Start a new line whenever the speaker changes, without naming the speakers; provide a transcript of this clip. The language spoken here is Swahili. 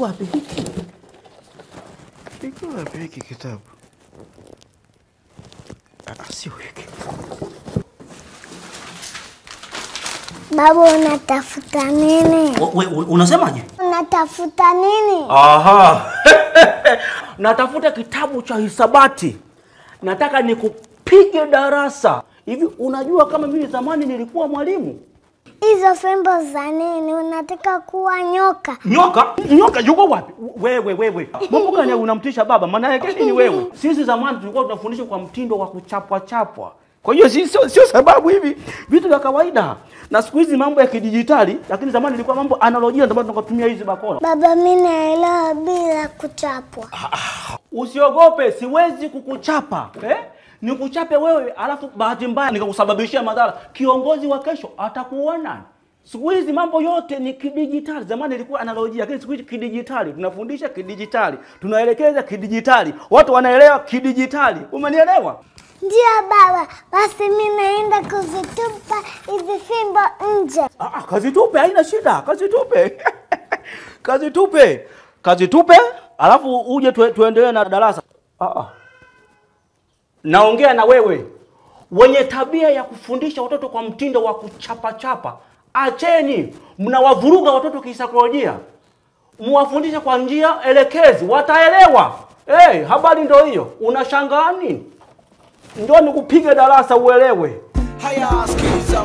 wapi hiki? Kiko wapi hiki kitabu? Ah, sio hiki.
Baba, unatafuta nini?
We, unasemaje?
Unatafuta nini?
Aha. Natafuta kitabu cha hisabati. Nataka nikupige darasa. Hivi unajua kama mimi zamani nilikuwa mwalimu?
Hizo fimbo za nini? Unataka kuwa nyoka?
Nyoka? Nyoka yuko wapi? Wewe wewe. Mambo gani unamtisha baba? Maana yake nini wewe? Sisi zamani tulikuwa tunafundishwa kwa mtindo wa kuchapwa chapwa. Kwa hiyo si- sio sio sababu hivi vitu vya kawaida. Na siku hizi mambo ya kidijitali, lakini zamani ilikuwa mambo analojia ndio maana tunatumia hizi bakora.
Baba, mimi naelewa bila kuchapwa.
Usiogope, siwezi kukuchapa eh? Nikuchape wewe alafu bahati mbaya nikakusababishia madhara. Kiongozi wa kesho atakuona. Siku hizi mambo yote ni kidijitali. Zamani ilikuwa analojia, lakini siku hizi kidijitali. Tunafundisha kidijitali, tunaelekeza kidijitali, watu wanaelewa kidijitali. Umenielewa?
Ndio baba, basi mi naenda kuzitupa hizi fimbo nje.
Ah, ah, kazi tupe, haina shida, kazitupe kazitupe, kazitupe. kazi tupe, alafu uje tu, tuendelee na darasa. Ah, ah. Naongea na wewe wenye tabia ya kufundisha watoto kwa mtindo wa kuchapachapa. Acheni, mnawavuruga watoto kisaikolojia. Muwafundishe kwa njia elekezi, wataelewa. Hey, habari ndo hiyo. Unashangaa nini? Ndio nikupige darasa uelewe.
Haya, sikiza